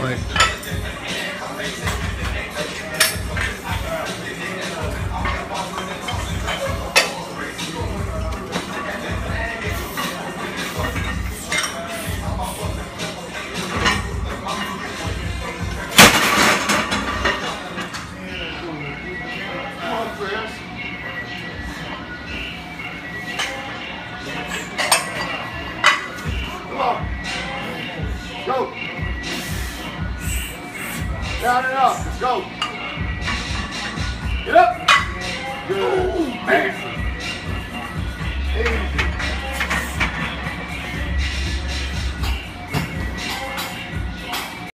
Like, Go. Down and up. Go. Get up. Good. Man.